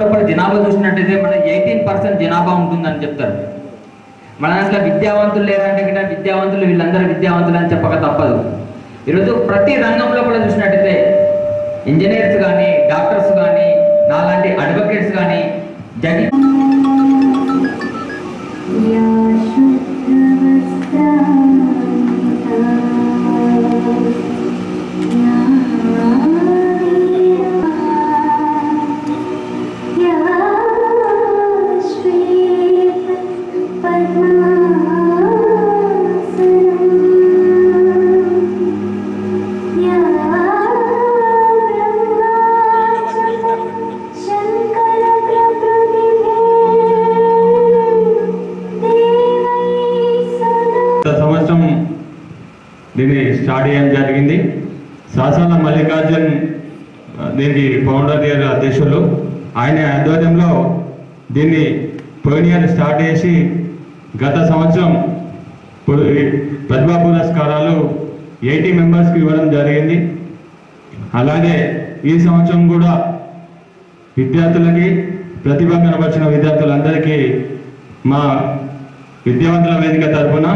లోపల జనాభా చూసినట్టయితే మన ఎయిటీన్ పర్సెంట్ జనాభా ఉంటుందని చెప్తారు. మన అసలు విద్యావంతులు లేరంటే కదా విద్యావంతులు వీళ్ళందరూ విద్యావంతులు అని చెప్పక తప్పదు. ఈరోజు ప్రతి రంగంలో కూడా చూసినట్టయితే ఇంజనీర్స్ కానీ డాక్టర్స్ కానీ నాలాంటి అడ్వకేట్స్ కానీ జగి సంవత్సరం దీన్ని స్టార్ట్ చేయడం జరిగింది. శాసన మల్లికార్జున్ దీనికి ఫౌండర్ గారి అధ్యక్షులు. ఆయన ఆధ్వర్యంలో దీన్ని పోయిన స్టార్ట్ చేసి గత సంవత్సరం ప్రతిభా పురస్కారాలు ఎయిటీ మెంబర్స్కి ఇవ్వడం జరిగింది. అలాగే ఈ సంవత్సరం కూడా విద్యార్థులకి ప్రతిభ కనబరిచిన విద్యార్థులందరికీ మా విద్యావంతుల వేదిక తరఫున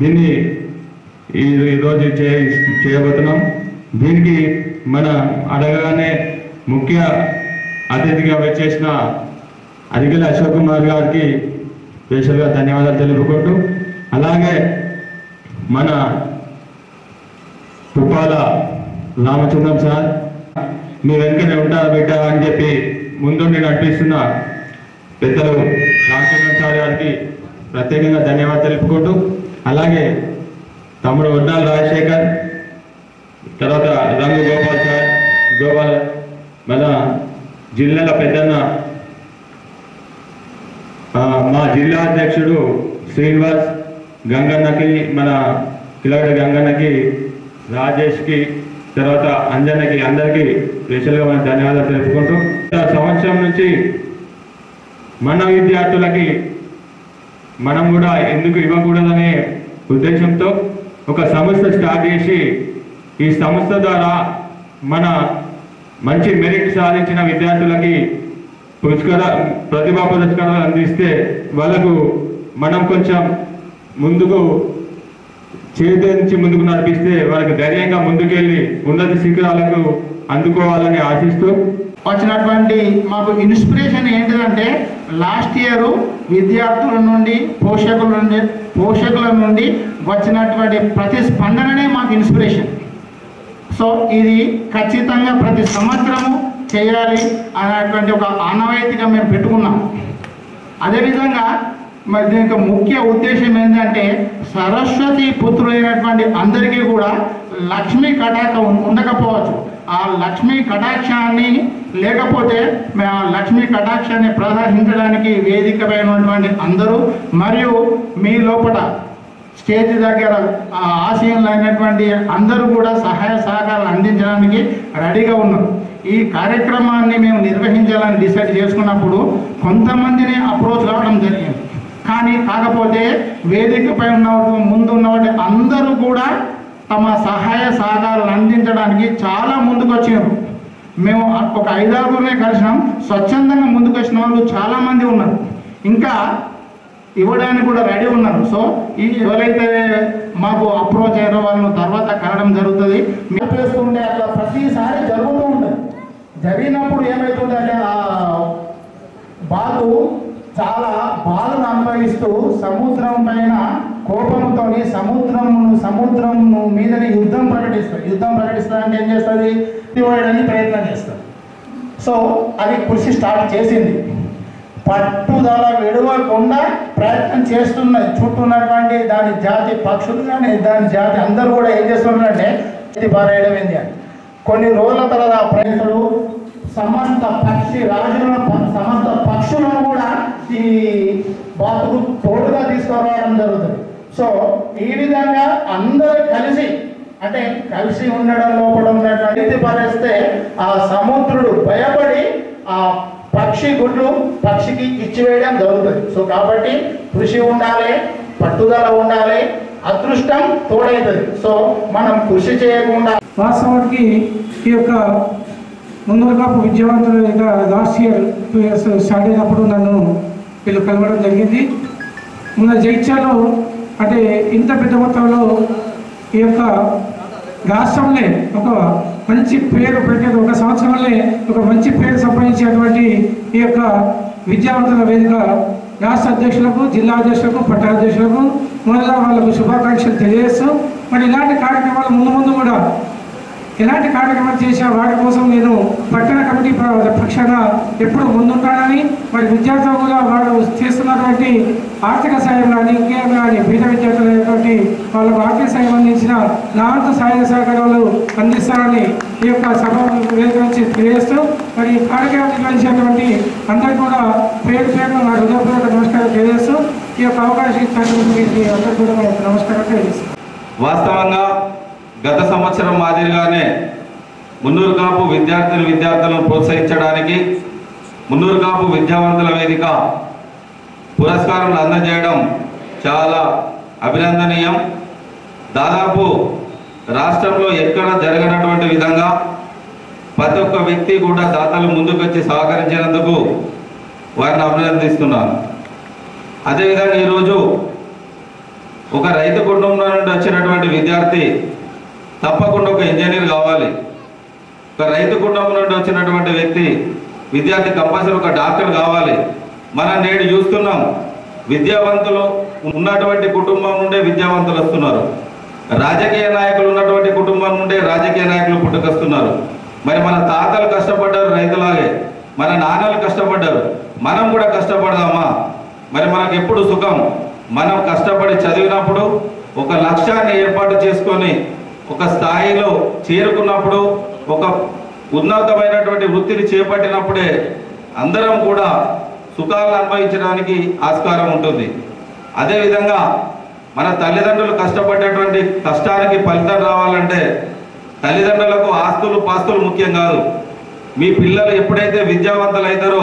దీన్ని ఈ ఈరోజు చే చేయబోతున్నాం. దీనికి మన అడగగానే ముఖ్య అతిథిగా వచ్చేసిన అదిగల అశోక్ కుమార్ గారికి స్పెషల్గా ధన్యవాదాలు తెలుపుకుంటూ అలాగే మన తుపాల రామచంద్రం సార్ మీ వెనుకనే ఉంటారు బిడ్డ అని చెప్పి ముందుండి నడిపిస్తున్న పెద్దలు రామచంద్రం సార్ గారికి ప్రత్యేకంగా ధన్యవాదాలు తెలుపుకుంటూ అలాగే తమ్ముడు వడ్డాల రాజశేఖర్ తర్వాత రంగు గోపాల్ సార్ గోపాల్ మన జిల్లాల పెద్దన్న మా జిల్లా అధ్యక్షుడు శ్రీనివాస్ గంగన్నకి మన కిలగడ గంగన్నకి రాజేష్కి తర్వాత అంజన్నకి అందరికీ స్పెషల్గా మనం ధన్యవాదాలు తెలుపుకుంటూ సంవత్సరం నుంచి మన విద్యార్థులకి మనం కూడా ఎందుకు ఇవ్వకూడదనే ఉద్దేశంతో ఒక సంస్థ స్టార్ట్ చేసి ఈ సంస్థ ద్వారా మన మంచి మెరిట్ సాధించిన విద్యార్థులకి పురస్కార ప్రతిభా పురస్కారాలు అందిస్తే వాళ్ళకు మనం కొంచెం ముందుకు చేతి నుంచి ముందుకు నడిపిస్తే వాళ్ళకి ధైర్యంగా ముందుకెళ్ళి ఉన్నత శిఖరాలకు అందుకోవాలని ఆశిస్తూ వచ్చినటువంటి మాకు ఇన్స్పిరేషన్ ఏంటిదంటే లాస్ట్ ఇయర్ విద్యార్థుల నుండి పోషకుల నుండి పోషకుల నుండి వచ్చినటువంటి ప్రతిస్పందననే మాకు ఇన్స్పిరేషన్. సో ఇది ఖచ్చితంగా ప్రతి సంవత్సరము చేయాలి అనేటువంటి ఒక ఆనవాయితీగా మేము పెట్టుకున్నాం. అదేవిధంగా మరి దీనికి ముఖ్య ఉద్దేశం ఏంటంటే సరస్వతి పుత్రులైనటువంటి అందరికీ కూడా లక్ష్మీ కటాక ఉండకపోవచ్చు. ఆ లక్ష్మీ కటాక్షాన్ని లేకపోతే మేము ఆ లక్ష్మీ కటాక్షాన్ని ప్రదర్శించడానికి వేదికమైనటువంటి అందరూ మరియు మీ లోపల స్టేజ్ దగ్గర ఆ అయినటువంటి అందరూ కూడా సహాయ సహకారాలు అందించడానికి రెడీగా ఉన్నారు. ఈ కార్యక్రమాన్ని మేము నిర్వహించాలని డిసైడ్ చేసుకున్నప్పుడు కొంతమందిని అప్రోచ్ కావడం జరిగింది. కానీ కాకపోతే వేదికపై ఉన్న ముందు ఉన్నవాటి అందరూ కూడా తమ సహాయ సహకారాలు అందించడానికి చాలా ముందుకు వచ్చారు మేము ఒక ఐదారుగురినే కలిసినాం. స్వచ్ఛందంగా ముందుకు వచ్చిన వాళ్ళు చాలామంది ఉన్నారు. ఇంకా ఇవ్వడానికి కూడా రెడీ ఉన్నారు. సో ఈ ఎవరైతే మాకు అప్రోచ్ అయ్యారో వాళ్ళను తర్వాత కలడం జరుగుతుంది. మేము చేస్తుంటే అట్లా ప్రతిసారి జరుగుతూ ఉంటుంది. జరిగినప్పుడు ఏమవుతుందంటే ఆ బాలు చాలా బాధను అనుభవిస్తూ సముద్రం పైన కోపంతో సముద్రం సముద్రం మీదనే యుద్ధం ప్రకటిస్తుంది యుద్ధం ప్రకటిస్తుందంటే అంటే ఏం చేస్తుంది తీయడానికి ప్రయత్నం చేస్తుంది సో అది కృషి స్టార్ట్ చేసింది. పట్టుదల విడవకుండా ప్రయత్నం చేస్తున్నది చుట్టూ ఉన్నటువంటి దాని జాతి పక్షులు కానీ దాని జాతి అందరూ కూడా ఏం చేస్తున్నారంటే ఇది పారేయడం ఏంది అని. కొన్ని రోజుల తర్వాత ఆ ప్రజలు సమస్త పక్షి రాజులను సమస్త పక్షులను కూడా ఈ బాతుకు తోడుగా తీసుకురావడం జరుగుతుంది. సో ఈ విధంగా అందరూ కలిసి అంటే కలిసి ఉండడం లోపల ఉన్నటువంటి ఇది పారేస్తే ఆ సముద్రుడు భయపడి ఆ పక్షి గుడ్లు పక్షికి ఇచ్చివేయడం జరుగుతుంది. సో కాబట్టి కృషి ఉండాలి పట్టుదల ఉండాలి అదృష్టం తోడైతుంది. సో మనం కృషి చేయకుండా వాస్తవానికి ఈ యొక్క ముందర కాపు విద్యావంతులుగా last year two years start అయినప్పుడు నన్ను వీళ్ళు కలవడం జరిగింది. మన జైత్యాలో అంటే ఇంత పెద్ద మొత్తంలో ఈ యొక్క రాష్ట్రంలో ఒక మంచి పేరు పెట్టేది ఒక సంవత్సరంలో ఒక మంచి పేరు సంపాదించేటువంటి ఈ యొక్క విద్యావంతుల వేదిక రాష్ట్ర అధ్యక్షులకు జిల్లా అధ్యక్షులకు పట్టాధ్యక్షులకు మొదలుగా వాళ్ళకు శుభాకాంక్షలు తెలియజేస్తూ మరి ఇలాంటి కార్యక్రమాలు ముందు ముందు కూడా ఎలాంటి కార్యక్రమాలు చేసినా వాటి కోసం నేను పట్టణ కమిటీ పక్షాన ఎప్పుడు ముందుంటానని మరి విద్యార్థులు కూడా వాళ్ళు చేస్తున్నటువంటి ఆర్థిక సాయం కానీ ఇంకేం కానీ బీద విద్యార్థులైనటువంటి వాళ్ళకు ఆర్థిక సాయం అందించిన నాంత వంతు సహాయ సహకారాలు అందిస్తానని ఈ యొక్క సభ వేదిక నుంచి తెలియజేస్తూ మరి ఈ కార్యక్రమం నిర్వహించినటువంటి అందరికీ కూడా పేరు పేరు నా హృదయపూర్వక నమస్కారం తెలియజేస్తూ ఈ యొక్క అవకాశం ఇచ్చినటువంటి అందరికీ కూడా నమస్కారం తెలియజేస్తాను వాస్తవంగా గత సంవత్సరం మాదిరిగానే మున్నూరు కాపు విద్యార్థులు విద్యార్థులను ప్రోత్సహించడానికి మున్నూరు కాపు విద్యావంతుల వేదిక పురస్కారం అందజేయడం చాలా అభినందనీయం. దాదాపు రాష్ట్రంలో ఎక్కడ జరగనటువంటి విధంగా ప్రతి ఒక్క వ్యక్తి కూడా దాతలు ముందుకొచ్చి సహకరించినందుకు వారిని అభినందిస్తున్నాను. అదేవిధంగా ఈరోజు ఒక రైతు కుటుంబం నుండి వచ్చినటువంటి విద్యార్థి తప్పకుండా ఒక ఇంజనీర్ కావాలి. ఒక రైతు కుటుంబం నుండి వచ్చినటువంటి వ్యక్తి విద్యార్థి కంపల్సరీ ఒక డాక్టర్ కావాలి. మనం నేడు చూస్తున్నాం విద్యావంతులు ఉన్నటువంటి కుటుంబం నుండే విద్యావంతులు వస్తున్నారు. రాజకీయ నాయకులు ఉన్నటువంటి కుటుంబం నుండే రాజకీయ నాయకులు పుట్టుకొస్తున్నారు. మరి మన తాతలు కష్టపడ్డారు రైతులాగే మన నాన్నలు కష్టపడ్డారు మనం కూడా కష్టపడదామా? మరి మనకు ఎప్పుడు సుఖం? మనం కష్టపడి చదివినప్పుడు ఒక లక్ష్యాన్ని ఏర్పాటు చేసుకొని ఒక స్థాయిలో చేరుకున్నప్పుడు ఒక ఉన్నతమైనటువంటి వృత్తిని చేపట్టినప్పుడే అందరం కూడా సుఖాలను అనుభవించడానికి ఆస్కారం ఉంటుంది. అదేవిధంగా మన తల్లిదండ్రులు కష్టపడేటువంటి కష్టానికి ఫలితం రావాలంటే తల్లిదండ్రులకు ఆస్తులు పాస్తులు ముఖ్యం కాదు. మీ పిల్లలు ఎప్పుడైతే విద్యావంతులు అవుతారో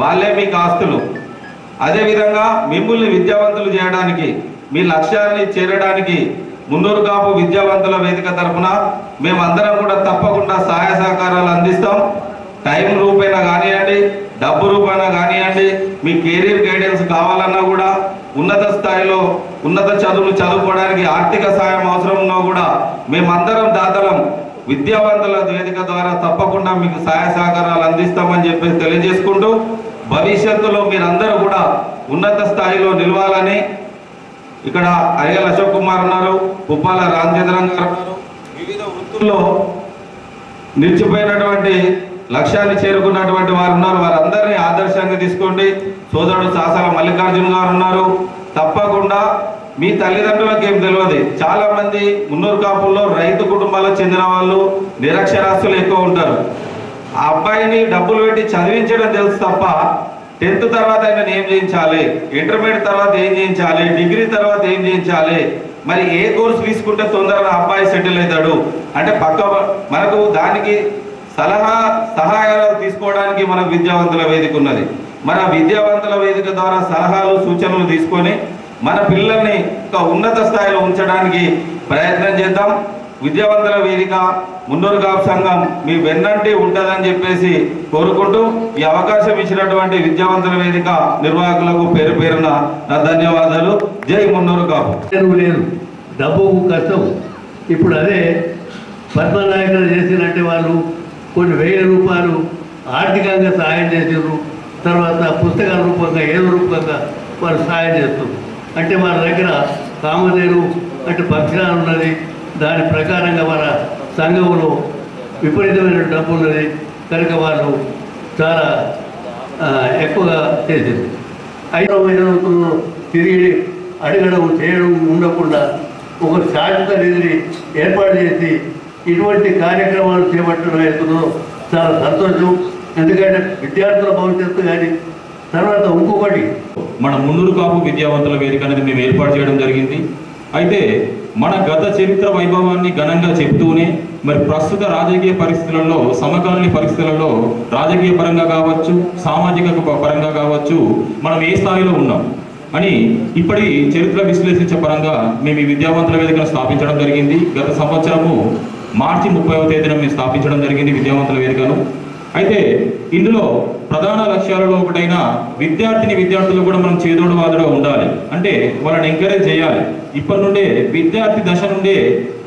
వాళ్ళే మీకు ఆస్తులు. అదేవిధంగా మిమ్మల్ని విద్యావంతులు చేయడానికి మీ లక్ష్యాన్ని చేరడానికి మున్నూరు కాపు విద్యావంతుల వేదిక తరఫున మేమందరం కూడా తప్పకుండా సహాయ సహకారాలు అందిస్తాం. టైం రూపైనా కానివ్వండి డబ్బు రూపైనా కానివ్వండి మీ కెరీర్ గైడెన్స్ కావాలన్నా కూడా ఉన్నత స్థాయిలో ఉన్నత చదువులు చదువుకోవడానికి ఆర్థిక సాయం అవసరం కూడా మేమందరం దాతలం విద్యావంతుల వేదిక ద్వారా తప్పకుండా మీకు సహాయ సహకారాలు అందిస్తామని చెప్పేసి తెలియజేసుకుంటూ భవిష్యత్తులో మీరందరూ కూడా ఉన్నత స్థాయిలో నిలవాలని ఇక్కడ అయ్యల అశోక్ కుమార్ ఉన్నారు పుప్పాల రామచంద్రన్ గారు. ఉన్నారు వివిధ వృత్తుల్లో నిలిచిపోయినటువంటి లక్ష్యాన్ని చేరుకున్నటువంటి వారు ఉన్నారు. వారందరినీ ఆదర్శంగా తీసుకోండి. సోదరుడు సాసాల మల్లికార్జున గారు ఉన్నారు. తప్పకుండా మీ తల్లిదండ్రులకు ఏం తెలియదు. చాలా మంది మున్నూరు కాపుల్లో రైతు కుటుంబాలకు చెందిన వాళ్ళు నిరక్షరాస్యులు ఎక్కువ ఉంటారు. ఆ అబ్బాయిని డబ్బులు పెట్టి చదివించడం తెలుసు తప్ప టెన్త్ తర్వాత ఆయన ఏం చేయించాలి? ఇంటర్మీడియట్ తర్వాత ఏం చేయించాలి? డిగ్రీ తర్వాత ఏం చేయించాలి? మరి ఏ కోర్సు తీసుకుంటే తొందరగా అబ్బాయి సెటిల్ అవుతాడు? అంటే పక్క మనకు దానికి సలహా సహాయాలు తీసుకోవడానికి మన విద్యావంతుల వేదిక ఉన్నది. మన విద్యావంతుల వేదిక ద్వారా సలహాలు సూచనలు తీసుకొని మన పిల్లల్ని ఒక ఉన్నత స్థాయిలో ఉంచడానికి ప్రయత్నం చేద్దాం. విద్యావంతుల వేదిక మున్నూరు కాపు సంఘం మీ వెన్నంటి ఉంటుందని చెప్పేసి కోరుకుంటూ ఈ అవకాశం ఇచ్చినటువంటి విద్యావంతుల వేదిక నిర్వాహకులకు పేరు పేరున నా ధన్యవాదాలు. జై మున్నూరు కాపు. చదువు లేదు డబ్బు కష్టం. ఇప్పుడు అదే పద్మనాయకులు చేసినట్టు వాళ్ళు కొన్ని వెయ్యి రూపాయలు ఆర్థికంగా సహాయం చేసారు తర్వాత పుస్తకాల రూపంగా ఏదో రూపంగా వాళ్ళు సహాయం చేస్తారు అంటే మన దగ్గర కామధేను అంటే పక్షాలు ఉన్నది దాని ప్రకారంగా మన సంఘంలో విపరీతమైన డబ్బు ఉన్నది కనుక వాళ్ళు చాలా ఎక్కువగా చేసింది. ఐదో తిరిగి అడగడం చేయడం ఉండకుండా ఒక శాశ్వత నిధిని ఏర్పాటు చేసి ఇటువంటి కార్యక్రమాలు చేపట్టడం అవుతుందో చాలా సంతోషం. ఎందుకంటే విద్యార్థుల భవిష్యత్తు కానీ తర్వాత ఇంకొకటి. మన మున్నూరు కాపు విద్యావంతుల వేదిక అనేది మేము ఏర్పాటు చేయడం జరిగింది. అయితే మన గత చరిత్ర వైభవాన్ని ఘనంగా చెబుతూనే మరి ప్రస్తుత రాజకీయ పరిస్థితులలో సమకాలీన పరిస్థితులలో రాజకీయ పరంగా కావచ్చు సామాజిక పరంగా కావచ్చు మనం ఏ స్థాయిలో ఉన్నాం అని ఇప్పటి చరిత్ర విశ్లేషించే పరంగా మేము ఈ విద్యావంతుల వేదికను స్థాపించడం జరిగింది. గత సంవత్సరము మార్చి ముప్పైవ తేదీన మేము స్థాపించడం జరిగింది విద్యావంతుల వేదికను. అయితే ఇందులో ప్రధాన లక్ష్యాలలో ఒకటైన విద్యార్థిని విద్యార్థులు కూడా మనం చేదోడు ఉండాలి. అంటే వాళ్ళని ఎంకరేజ్ చేయాలి. ఇప్పటి నుండే విద్యార్థి దశ నుండే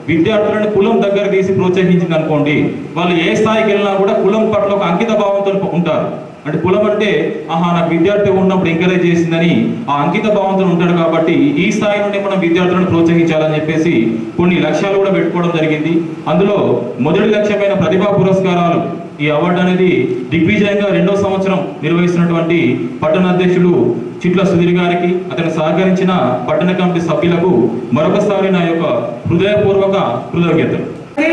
విద్యార్థులను కులం దగ్గర తీసి ప్రోత్సహించింది అనుకోండి వాళ్ళు ఏ స్థాయికి వెళ్ళినా కూడా కులం పట్ల ఒక అంకిత భావంతో ఉంటారు. అంటే కులం అంటే ఆహా నాకు విద్యార్థి ఉన్నప్పుడు ఎంకరేజ్ చేసిందని ఆ అంకిత భావంతో ఉంటాడు కాబట్టి ఈ స్థాయి నుండి మనం విద్యార్థులను ప్రోత్సహించాలని చెప్పేసి కొన్ని లక్ష్యాలు కూడా పెట్టుకోవడం జరిగింది. అందులో మొదటి లక్ష్యమైన ప్రతిభా పురస్కారాలు ఈ అవార్డు అనేది దిగ్విజయంగా రెండో సంవత్సరం నిర్వహిస్తున్నటువంటి పట్టణ అధ్యక్షుడు చిట్ల సుధీర్ గారికి అతను సహకరించిన పట్టణ కమిటీ సభ్యులకు మరొకసారి నా యొక్క హృదయపూర్వక కృతజ్ఞతలు కానీ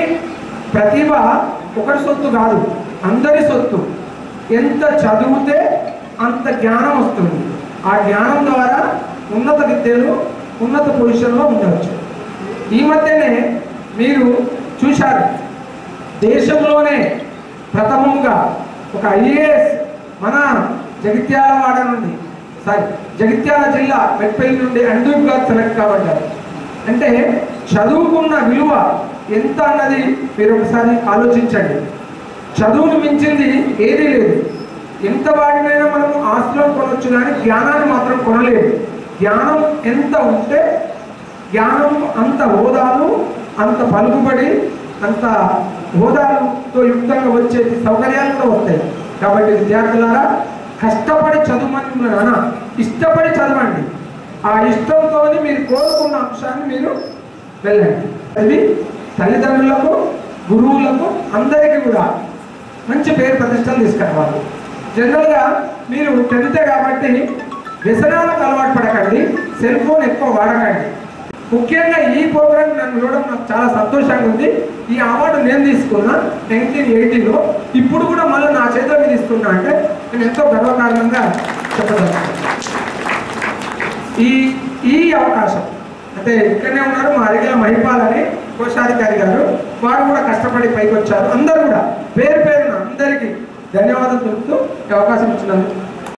ప్రతిభ ఒకటి సొత్తు కాదు అందరి సొత్తు. ఎంత చదివితే అంత జ్ఞానం వస్తుంది. ఆ జ్ఞానం ద్వారా ఉన్నత విద్యలు ఉన్నత పొజిషన్లో ఉండవచ్చు. ఈ మధ్యనే మీరు చూశారు దేశంలోనే ప్రథమంగా ఒక ఐఏఎస్ మన జగిత్యాల వాడ నుండి సారీ జగిత్యాల జిల్లా మెట్పల్లి నుండి అండూప్గా సెలెక్ట్ కాబడ్డారు. అంటే చదువుకున్న విలువ ఎంత అన్నది మీరు ఒకసారి ఆలోచించండి. చదువును మించింది ఏదీ లేదు. ఎంత వాడినైనా మనం ఆస్తులను కొనొచ్చు కానీ జ్ఞానాన్ని మాత్రం కొనలేదు. జ్ఞానం ఎంత ఉంటే జ్ఞానం అంత హోదాలు అంత పలుకుబడి అంత హోదాలతో యుక్తంగా వచ్చే సౌకర్యాలు కూడా వస్తాయి. కాబట్టి విద్యార్థులారా కష్టపడి చదవమని నాన్న ఇష్టపడి చదవండి. ఆ ఇష్టంతో మీరు కోరుకున్న అంశాన్ని మీరు వెళ్ళండి. అది తల్లిదండ్రులకు గురువులకు అందరికీ కూడా మంచి పేరు ప్రతిష్టలు తీసుకురావాలి. జనరల్గా మీరు టెన్తే కాబట్టి వ్యసనాలకు అలవాటు పడకండి. సెల్ ఫోన్ ఎక్కువ వాడకండి. ముఖ్యంగా ఈ ప్రోగ్రామ్ నన్ను చూడడం నాకు చాలా సంతోషంగా ఉంది. ఈ అవార్డు నేను తీసుకున్నా నైన్టీన్ ఎయిటీలో ఇప్పుడు కూడా మళ్ళీ నా చేతిలో మీద ఇస్తున్నా అంటే నేను ఎంతో గర్వకారణంగా చెప్పగలను ఈ ఈ అవకాశం అంటే ఇక్కడనే ఉన్నారు మా అరిగిల మహిపాల్ అని కోశాధికారి గారు వారు కూడా కష్టపడి పైకి వచ్చారు. అందరూ కూడా పేరు పేరున అందరికీ ధన్యవాదాలు చెబుతూ ఈ అవకాశం ఇచ్చినందుకు